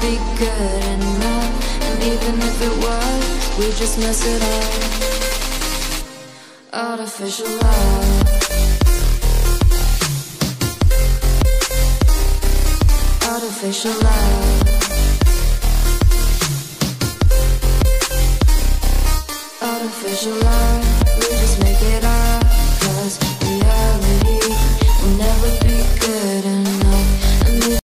be good enough And even if it was, we just mess it up. Artificial love. Artificial love. Artificial love